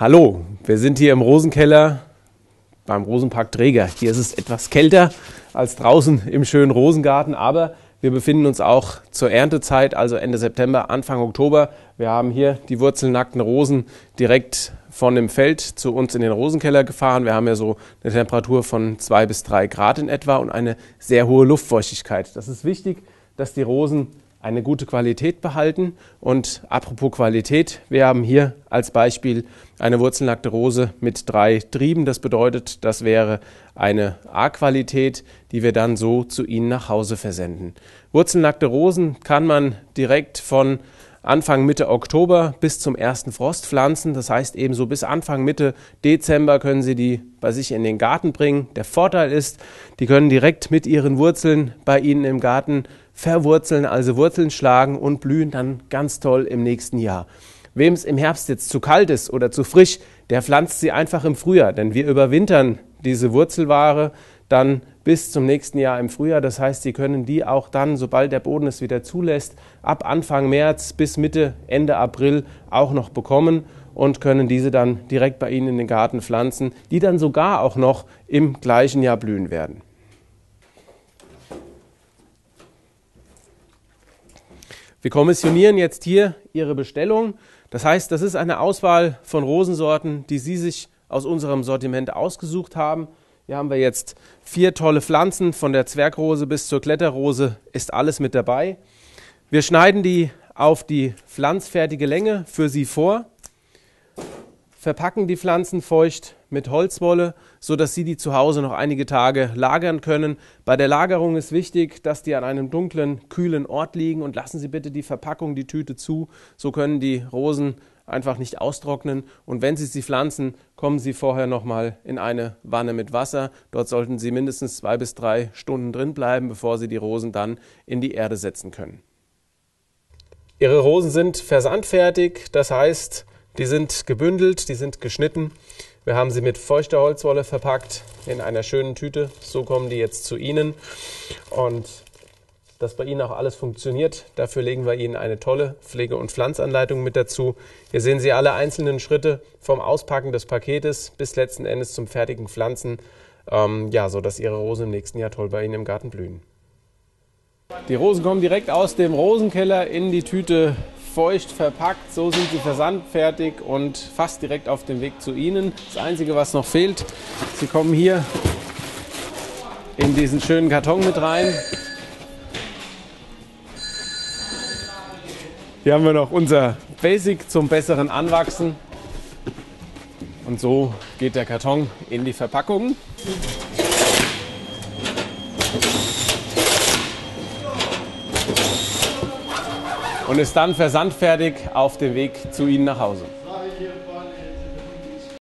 Hallo, wir sind hier im Rosenkeller beim Rosenpark Träger. Hier ist es etwas kälter als draußen im schönen Rosengarten, aber wir befinden uns auch zur Erntezeit, also Ende September, Anfang Oktober. Wir haben hier die wurzelnackten Rosen direkt von dem Feld zu uns in den Rosenkeller gefahren. Wir haben ja so eine Temperatur von zwei bis drei Grad in etwa und eine sehr hohe Luftfeuchtigkeit. Das ist wichtig, dass die Rosen eine gute Qualität behalten. Und apropos Qualität, wir haben hier als Beispiel eine wurzelnackte Rose mit drei Trieben. Das bedeutet, das wäre eine A-Qualität, die wir dann so zu Ihnen nach Hause versenden. Wurzelnackte Rosen kann man direkt von Anfang Mitte Oktober bis zum ersten Frost pflanzen. Das heißt eben so bis Anfang Mitte Dezember können Sie die bei sich in den Garten bringen. Der Vorteil ist, die können direkt mit ihren Wurzeln bei Ihnen im Garten verwurzeln, also Wurzeln schlagen und blühen dann ganz toll im nächsten Jahr. Wem es im Herbst jetzt zu kalt ist oder zu frisch, der pflanzt sie einfach im Frühjahr, denn wir überwintern diese Wurzelware dann bis zum nächsten Jahr im Frühjahr. Das heißt, Sie können die auch dann, sobald der Boden es wieder zulässt, ab Anfang März bis Mitte, Ende April auch noch bekommen und können diese dann direkt bei Ihnen in den Garten pflanzen, die dann sogar auch noch im gleichen Jahr blühen werden. Wir kommissionieren jetzt hier Ihre Bestellung. Das heißt, das ist eine Auswahl von Rosensorten, die Sie sich aus unserem Sortiment ausgesucht haben. Hier haben wir jetzt vier tolle Pflanzen, von der Zwergrose bis zur Kletterrose ist alles mit dabei. Wir schneiden die auf die pflanzfertige Länge für Sie vor verpacken die Pflanzen feucht mit Holzwolle, sodass Sie die zu Hause noch einige Tage lagern können. Bei der Lagerung ist wichtig, dass die an einem dunklen, kühlen Ort liegen und lassen Sie bitte die Verpackung, die Tüte zu. So können die Rosen einfach nicht austrocknen. Und wenn Sie sie pflanzen, kommen Sie vorher nochmal in eine Wanne mit Wasser. Dort sollten Sie mindestens zwei bis drei Stunden drin bleiben, bevor Sie die Rosen dann in die Erde setzen können. Ihre Rosen sind versandfertig, das heißt, die sind gebündelt, die sind geschnitten. Wir haben sie mit feuchter Holzwolle verpackt in einer schönen Tüte. So kommen die jetzt zu Ihnen. Und dass bei Ihnen auch alles funktioniert, dafür legen wir Ihnen eine tolle Pflege- und Pflanzanleitung mit dazu. Hier sehen Sie alle einzelnen Schritte vom Auspacken des Paketes bis letzten Endes zum fertigen Pflanzen, ähm, ja, sodass Ihre Rosen im nächsten Jahr toll bei Ihnen im Garten blühen. Die Rosen kommen direkt aus dem Rosenkeller in die Tüte feucht verpackt. So sind sie versandfertig und fast direkt auf dem Weg zu Ihnen. Das Einzige, was noch fehlt, Sie kommen hier in diesen schönen Karton mit rein. Hier haben wir noch unser Basic zum besseren Anwachsen. Und so geht der Karton in die Verpackung. Und ist dann versandfertig auf dem Weg zu Ihnen nach Hause.